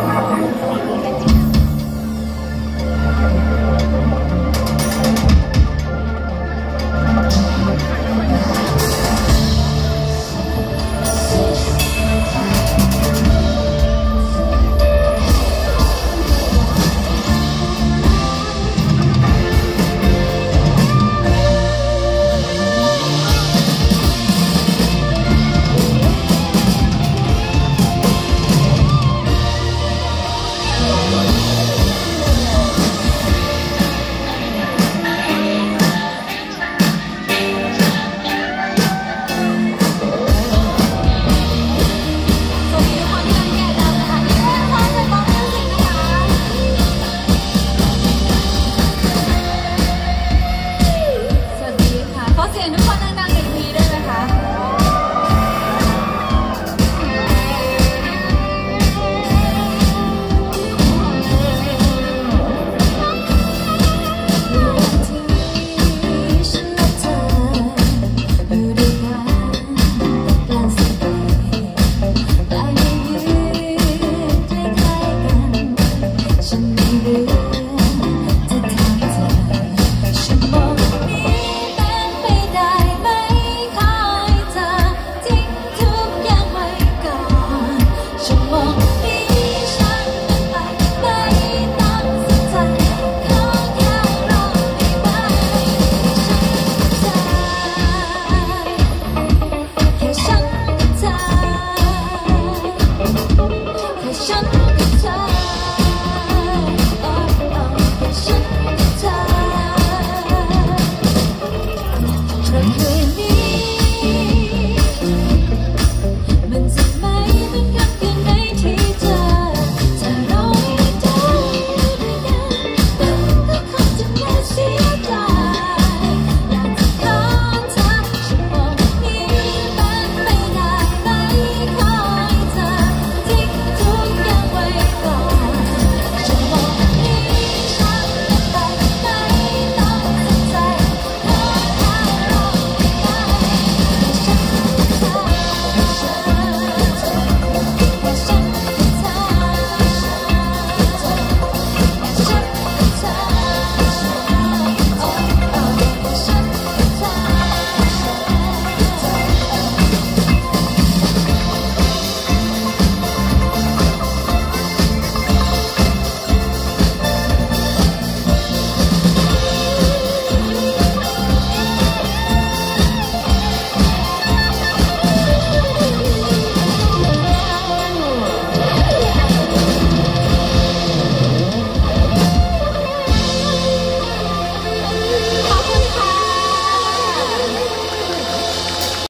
啊。Oh, my God.